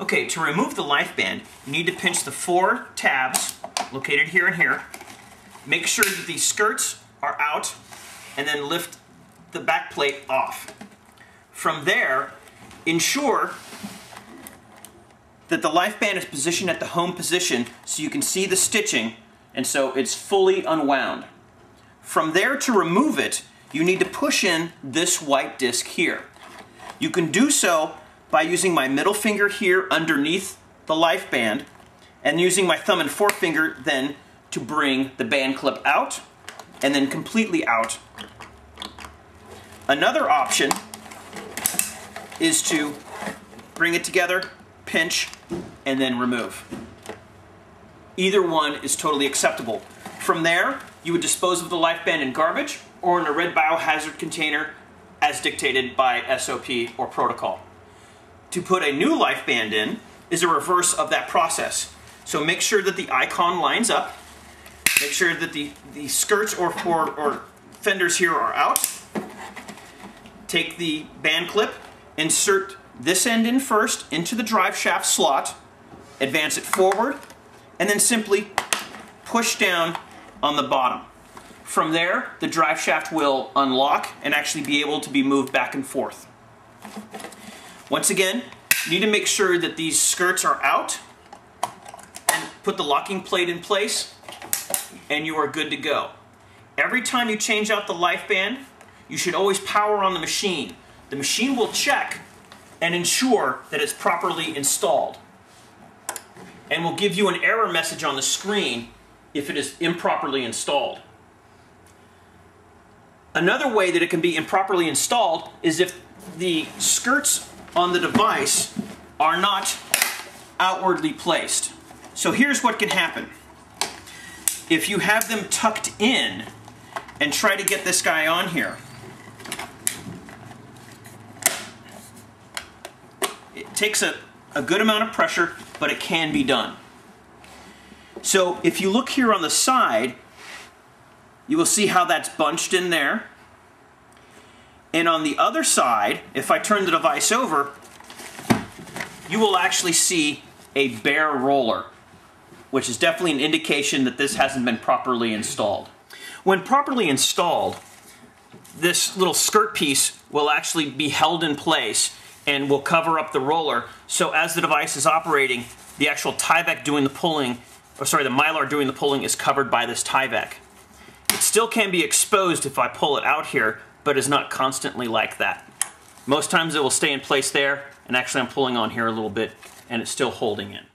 Okay, to remove the Lifeband, you need to pinch the four tabs located here and here. Make sure that the skirts are out and then lift the back plate off. From there, ensure that the Lifeband is positioned at the home position so you can see the stitching and so it's fully unwound. From there to remove it, you need to push in this white disc here. You can do so by using my middle finger here underneath the Lifeband and using my thumb and forefinger then to bring the band clip out and then completely out. Another option is to bring it together, pinch, and then remove. Either one is totally acceptable. From there, you would dispose of the Lifeband in garbage or in a red biohazard container as dictated by SOP or protocol. To put a new Lifeband in is a reverse of that process. So make sure that the icon lines up. Make sure that the, the skirts or, or, or fenders here are out. Take the band clip, insert this end in first into the drive shaft slot, advance it forward, and then simply push down on the bottom. From there, the drive shaft will unlock and actually be able to be moved back and forth. Once again, you need to make sure that these skirts are out and put the locking plate in place and you are good to go. Every time you change out the Lifeband, you should always power on the machine. The machine will check and ensure that it's properly installed and will give you an error message on the screen if it is improperly installed. Another way that it can be improperly installed is if the skirts on the device are not outwardly placed. So here's what can happen. If you have them tucked in and try to get this guy on here, it takes a, a good amount of pressure, but it can be done. So if you look here on the side, you will see how that's bunched in there. And on the other side, if I turn the device over, you will actually see a bare roller, which is definitely an indication that this hasn't been properly installed. When properly installed, this little skirt piece will actually be held in place and will cover up the roller. So as the device is operating, the actual Tyvek doing the pulling, or sorry, the Mylar doing the pulling is covered by this Tyvek. It still can be exposed if I pull it out here, but is not constantly like that. Most times it will stay in place there, and actually I'm pulling on here a little bit, and it's still holding in.